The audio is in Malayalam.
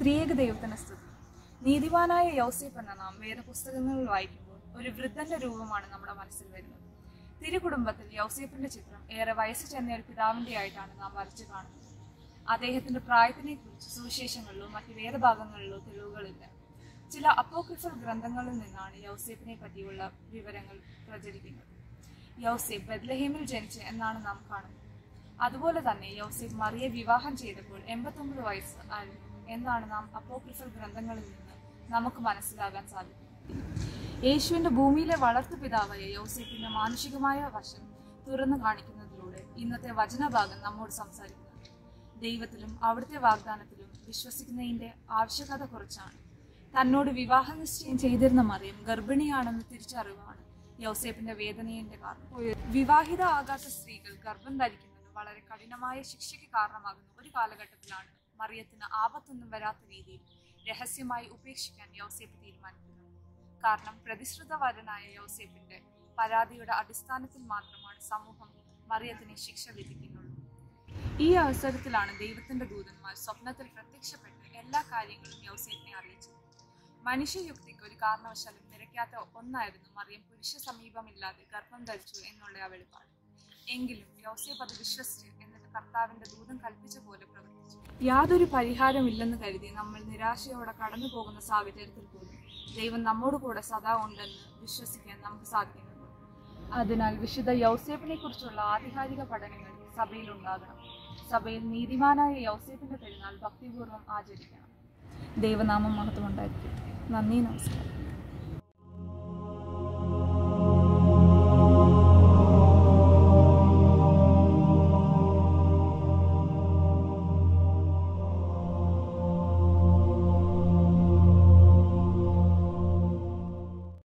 ത്രിയേക ദൈവത്തിന് സ്തുതി. നീതിവാനായ യോസേഫ് എന്ന നാം വേദപുസ്തകങ്ങളിൽ വായിക്കുമ്പോൾ ഒരു വൃദ്ധന്റെ രൂപമാണ് നമ്മുടെ മനസ്സിൽ വരുന്നത്. തിരുകുടുംബത്തിൽ യോസേഫിന്റെ ചിത്രം ഏറെ വയസ്സ് ചെന്ന ഒരു പിതാവിന്റെ ആയിട്ടാണ് നാം വരച്ചു കാണുന്നത്. അദ്ദേഹത്തിന്റെ പ്രായത്തിനെ കുറിച്ച് സുവിശേഷങ്ങളിലോ മറ്റ് വേദഭാഗങ്ങളിലോ തെളിവുകളില്ല. ചില അപ്പോക്രിഫൽ ഗ്രന്ഥങ്ങളിൽ നിന്നാണ് യൗസേഫിനെ പറ്റിയുള്ള വിവരങ്ങൾ പ്രചരിക്കുന്നത്. യൗസേഫ് ബദ്ലഹേമിൽ ജനിച്ച് എന്നാണ് നാം കാണുന്നത്. അതുപോലെ തന്നെ യൗസേഫ് മറിയെ വിവാഹം ചെയ്തപ്പോൾ എൺപത്തൊമ്പത് വയസ്സ് ആയിരുന്നു. എന്നാണ് നാം അപ്പോക്രിഫൽ ഗ്രന്ഥങ്ങളിൽ നിന്ന് നമുക്ക് മനസ്സിലാകാൻ സാധിക്കും യേശുവിന്റെ ഭൂമിയിലെ വളർത്തു പിതാവായ യൗസേപ്പിന്റെ മാനുഷികമായ വശം തുറന്നു കാണിക്കുന്നതിലൂടെ ഇന്നത്തെ വചനഭാഗം നമ്മോട് സംസാരിക്കുന്നത്. ദൈവത്തിലും അവിടുത്തെ വാഗ്ദാനത്തിലും വിശ്വസിക്കുന്നതിന്റെ ആവശ്യകത കുറച്ചാണ്. തന്നോട് വിവാഹ നിശ്ചയം ചെയ്തിരുന്ന മറിയം ഗർഭിണിയാണെന്ന് തിരിച്ചറിവാണ് യോസേഫിന്റെ വേദനയുടെ കാരണം. വിവാഹിത ആകാത്ത സ്ത്രീകൾ ഗർഭം ധരിക്കുന്നത് വളരെ കഠിനമായ ശിക്ഷയ്ക്ക് കാരണമാകുന്ന ഒരു കാലഘട്ടത്തിലാണ് മറിയത്തിന് ആപത്തൊന്നും വരാത്ത രീതിയിൽ രഹസ്യമായി ഉപേക്ഷിക്കാൻ യോസേപ്പ് തീരുമാനിക്കുന്നു. കാരണം പ്രതിശ്രുതവരനായ യോസേപ്പിന്റെ പരാതിയുടെ അടിസ്ഥാനത്തിൽ മാത്രമാണ് സമൂഹം മറിയത്തിന് ശിക്ഷ വിധിക്കുന്നുള്ളൂ. ഈ അവസരത്തിലാണ് ദൈവത്തിന്റെ ദൂതന്മാർ സ്വപ്നത്തിൽ പ്രത്യക്ഷപ്പെട്ട് എല്ലാ കാര്യങ്ങളും യോസേപ്പിനെ അറിയിച്ചത്. മനുഷ്യയുക്തിക്ക് ഒരു കാരണവശാലും നിരക്കാത്ത ഒന്നായിരുന്നു മറിയം പുരുഷ സമീപമില്ലാതെ ഗർഭം ധരിച്ചു എന്നുള്ള ആ വെളിപ്പാട്. എങ്കിലും യോസേപ്പ് അത് വിശ്വസിച്ച് എന്നിട്ട് കർത്താവിന്റെ ദൂതം കൽപ്പിച്ച പോലെ യാതൊരു പരിഹാരമില്ലെന്ന് കരുതി നമ്മൾ നിരാശയോടെ കടന്നു പോകുന്ന സാഹചര്യത്തിൽ പോലും ദൈവം നമ്മോട് കൂടെ സദാ ഉണ്ടെന്ന് വിശ്വസിക്കാൻ നമുക്ക് സാധിക്കുന്നു അതിനാൽ വിശുദ്ധ യൗസേപ്പിനെ കുറിച്ചുള്ള ആധികാരിക പഠനങ്ങൾ സഭയിൽ ഉണ്ടാകണം. സഭയിൽ നീതിമാനായ യൗസേപ്പിന്റെ പെരുന്നാൾ ഭക്തിപൂർവം ആചരിക്കണം. ദൈവനാമം മഹത്വം ഉണ്ടായിരിക്കും നന്ദി നമസ്കാരം.